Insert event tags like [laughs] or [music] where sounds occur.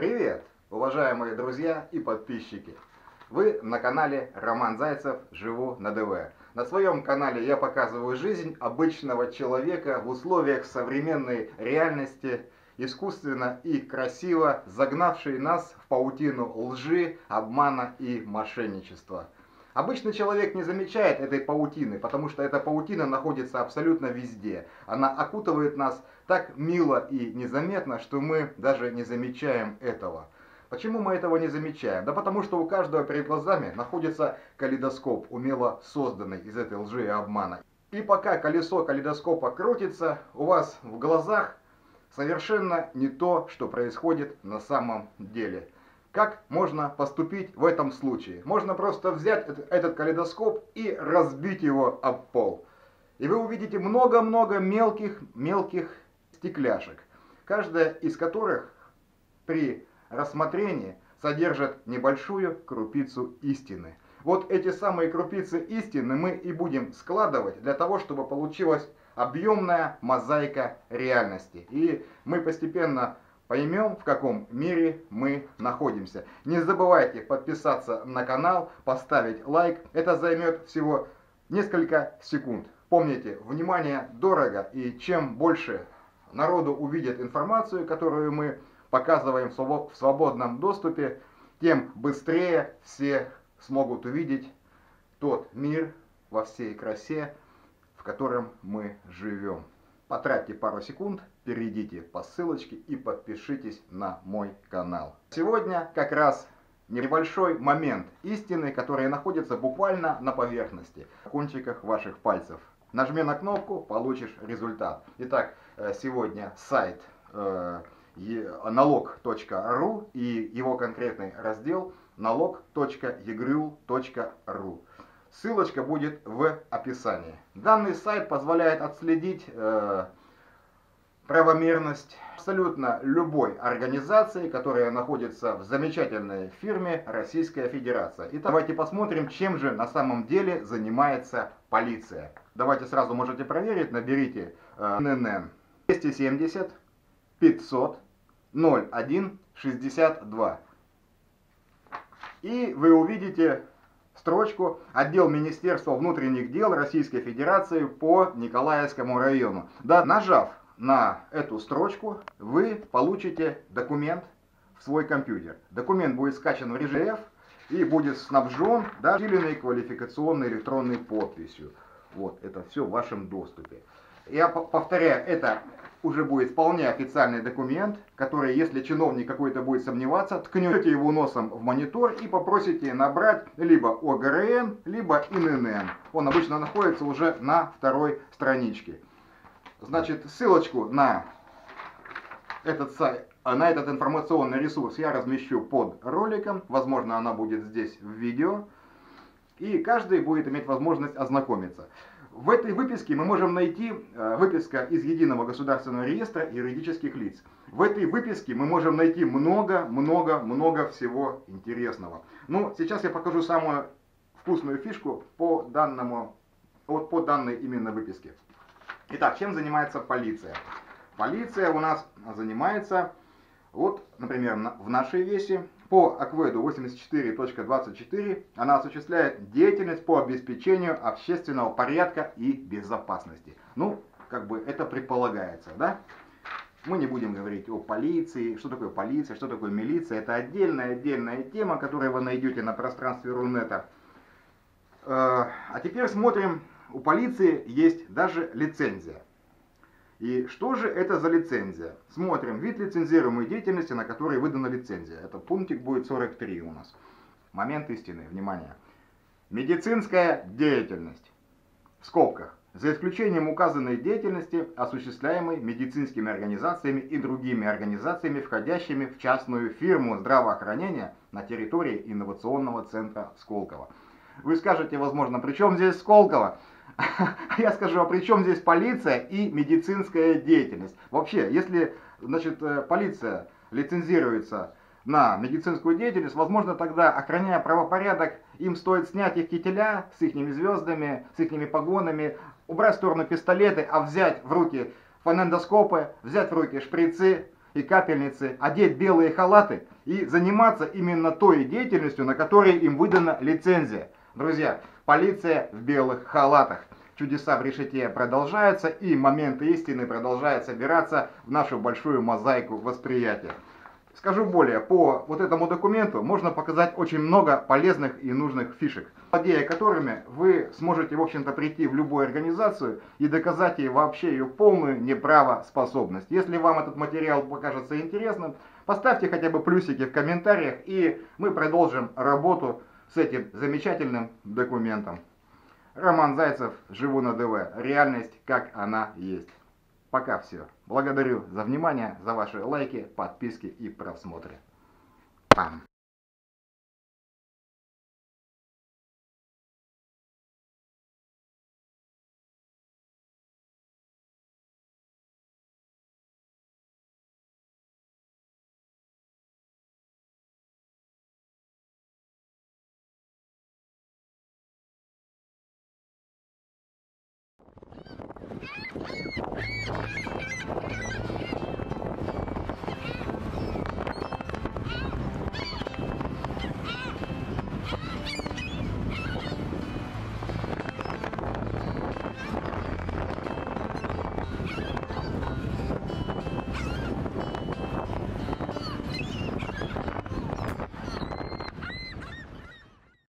Привет, уважаемые друзья и подписчики! Вы на канале Роман Зайцев «Живу на ДВ». На своем канале я показываю жизнь обычного человека в условиях современной реальности, искусственно и красиво загнавшей нас в паутину лжи, обмана и мошенничества – Обычный человек не замечает этой паутины, потому что эта паутина находится абсолютно везде. Она окутывает нас так мило и незаметно, что мы даже не замечаем этого. Почему мы этого не замечаем? Да потому что у каждого перед глазами находится калейдоскоп, умело созданный из этой лжи и обмана. И пока колесо калейдоскопа крутится, у вас в глазах совершенно не то, что происходит на самом деле. Как можно поступить в этом случае? Можно просто взять этот калейдоскоп и разбить его об пол. И вы увидите много-много мелких-мелких стекляшек, каждая из которых при рассмотрении содержит небольшую крупицу истины. Вот эти самые крупицы истины мы и будем складывать для того, чтобы получилась объемная мозаика реальности. И мы постепенно поймем, в каком мире мы находимся. Не забывайте подписаться на канал, поставить лайк. Это займет всего несколько секунд. Помните, внимание дорого, и чем больше народу увидит информацию, которую мы показываем в свободном доступе, тем быстрее все смогут увидеть тот мир во всей красе, в котором мы живем. Потратьте пару секунд, перейдите по ссылочке и подпишитесь на мой канал. Сегодня как раз небольшой момент истины, который находится буквально на поверхности, на кончиках ваших пальцев. Нажми на кнопку, получишь результат. Итак, э, сегодня сайт э, налог.ру и его конкретный раздел налог.egryl.ru. Ссылочка будет в описании. Данный сайт позволяет отследить э, правомерность абсолютно любой организации, которая находится в замечательной фирме Российская Федерация. Итак, давайте посмотрим, чем же на самом деле занимается полиция. Давайте сразу можете проверить, наберите э, ННН 270 500 01 62. И вы увидите строчку «Отдел Министерства внутренних дел Российской Федерации по Николаевскому району». Да, нажав на эту строчку, вы получите документ в свой компьютер. Документ будет скачан в режим и будет снабжен да, квалификационной электронной подписью. Вот, это все в вашем доступе. Я повторяю, это уже будет вполне официальный документ, который, если чиновник какой-то будет сомневаться, ткнете его носом в монитор и попросите набрать либо ОГРН, либо ИНН. Он обычно находится уже на второй страничке. Значит, ссылочку на этот сайт, на этот информационный ресурс я размещу под роликом. Возможно, она будет здесь в видео. И каждый будет иметь возможность ознакомиться. В этой выписке мы можем найти э, выписка из Единого государственного реестра юридических лиц. В этой выписке мы можем найти много-много-много всего интересного. Ну, сейчас я покажу самую вкусную фишку по данному, вот по данной именно выписке. Итак, чем занимается полиция? Полиция у нас занимается, вот, например, в нашей весе, по акведу 84.24 она осуществляет деятельность по обеспечению общественного порядка и безопасности. Ну, как бы это предполагается, да? Мы не будем говорить о полиции, что такое полиция, что такое милиция. Это отдельная-отдельная тема, которую вы найдете на пространстве Рунета. Э, а теперь смотрим, у полиции есть даже лицензия. И что же это за лицензия? Смотрим, вид лицензируемой деятельности, на который выдана лицензия. Это пунктик будет 43 у нас. Момент истины, внимание. Медицинская деятельность. В скобках. За исключением указанной деятельности, осуществляемой медицинскими организациями и другими организациями, входящими в частную фирму здравоохранения на территории инновационного центра Сколково. Вы скажете, возможно, при чем здесь Сколково? [laughs] Я скажу, а при чем здесь полиция и медицинская деятельность? Вообще, если значит, э, полиция лицензируется на медицинскую деятельность, возможно, тогда, охраняя правопорядок, им стоит снять их кителя с их звездами, с их погонами, убрать в сторону пистолеты, а взять в руки фонендоскопы, взять в руки шприцы, и капельницы, одеть белые халаты и заниматься именно той деятельностью, на которой им выдана лицензия. Друзья, полиция в белых халатах. Чудеса в решете продолжаются и моменты истины продолжают собираться в нашу большую мозаику восприятия. Скажу более, по вот этому документу можно показать очень много полезных и нужных фишек, владея которыми вы сможете, в общем-то, прийти в любую организацию и доказать ей вообще ее полную неправоспособность. Если вам этот материал покажется интересным, поставьте хотя бы плюсики в комментариях, и мы продолжим работу с этим замечательным документом. Роман Зайцев, живу на ДВ. Реальность, как она есть. Пока все. Благодарю за внимание, за ваши лайки, подписки и просмотры. Пам. Oh, my God.